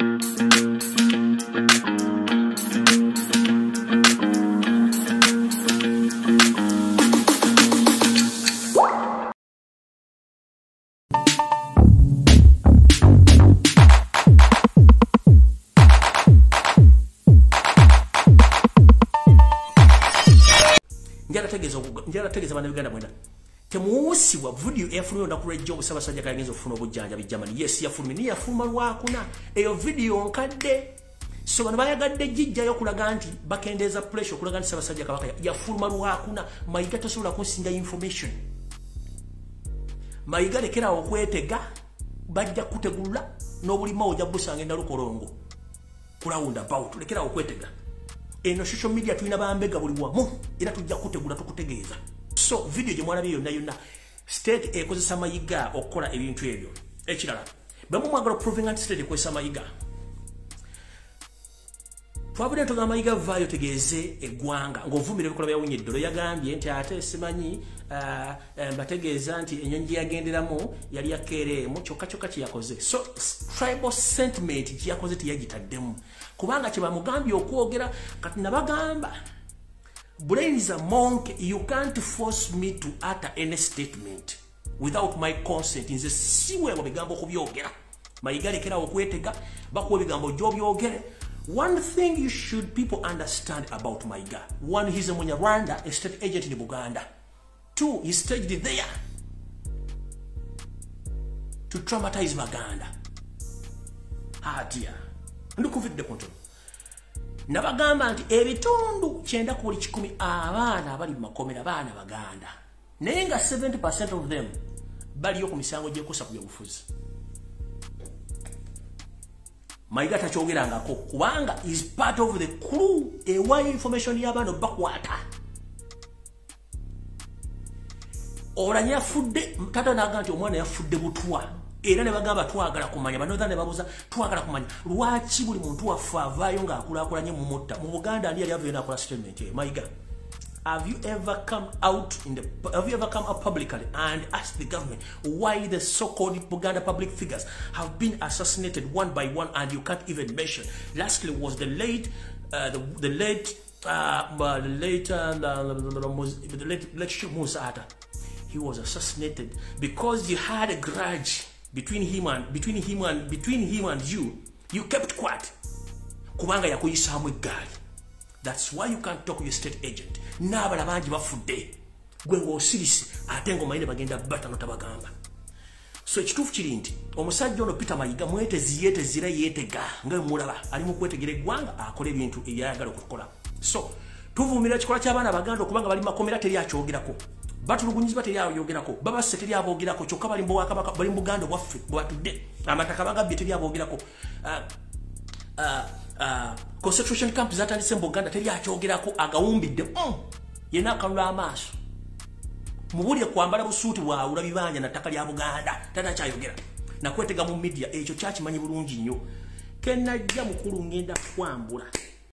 njala tegeza njala tegeza bana uganda mwena temuwusibwa vidiyo eyafulumya olunaku lwejjo omusabasajja kayagenza okufuna obujjanjabi germany. Yes yafulumye niye yafuluma lwakuna eyo vidiyo nkadde. So bano bayagadde gijjayo okulaga nti bakendeeza pressure okulaga nti sabasajja kabaka yafuluma lwakuna mayiga tasobola kunsinga information. Mayiga lekerawo okwetega bajja kutegulula n'obulimawo ojja busanga enalukolongo kulawunda bout lekerawo okwetega. Eno social media tulina bambega buli wamu era tujja kutegula tukutegeeza so video gye mwalabye yonna yonna. State ekozesa mayiga okukola ebintu ebyo. Ekirala bwemu mwagala proving nti state ekozesa mayiga twabudde ntogamba mayiga vaayo tegeeze eggwanga. Ng'ovumira ebikola byawunya eddolo yagambye nti ate simanyi mbategeeza nti enyonyi gyeyagenderamu yali yakeereemu kyokka kyokka kyeyakoze so tribal sentiment gyeyakoze teyagitaddemu. Kubanga kyebamugambye okwogera kati nabagamba brains a monk you can't force me to utter any statement without my consent nze siweebwa bigambo okubyogera mayiga lekerawo okwetega bakuwa ebigambo gy'obyogere One thing you should people understand about Maiga. One, he's a Munyarwanda, a state agent in Buganda. Two, he staged there to traumatize Baganda. Ah dear. Ndukuvide control. Nabagamba nti ebitundu kyenda ku buli kikumi abaana abali mu makomera baana Baganda. Naye nga 70% of them baliyo ku misango gy'ekusa ku byobufuzi. mayiga takyogerangako kubanga is part of the crew ewayo information y'abaana bakwata olanye yafudde tata naga nti omwana yafudde butwa era ne bagamba twagala kumanya ne twagala kumanya lwaki buli muntu mu buganda statement mayiga Have you ever come out in the have you ever come out publicly and asked the government why the so-called Buganda public figures have been assassinated one by one and you can't even mention? Lastly was the late uh, the, the late uh, the late uh, the, late late Musata. He was assassinated because he had a grudge between him and between him and between him and you. You kept quiet. Kubanga yakuyisamu eggali. That's why you can't talk your state agent. N'abala bangi bafudde. Gwe ng'osirise ate ng'omanyi ne bagenda batano tabagamba. So ekituufu kiri nti omusajja ono Peter Mayiga mwetezi yeetezira yeetega nga mulaba ali mu kwetegera eggwanga akola ebintu ebyayagala okukola. So tuvuumira ekikola ky'abaana Abaganda okubanga bali makomera teri akyogerako. Batulugunyizibwa teri ayogerako babasse teri aboogerako kyokka bali mubwakabaka bali mu buganda bwaffe bwebatudde amataka bagabbye teri aboogerako uh, uh, uh, concentration camp zatandise mu buganda teri akyogerako agawumbidde. Mm. yena akanula amaaso. Mubulye kwambala busuuti bwawula bibanja nattaka lya buganda tanakyayogera nakwetega mu midia ekyo kyakimanyi bulungi nnyo. Kenajja mukulu ngenda kwambula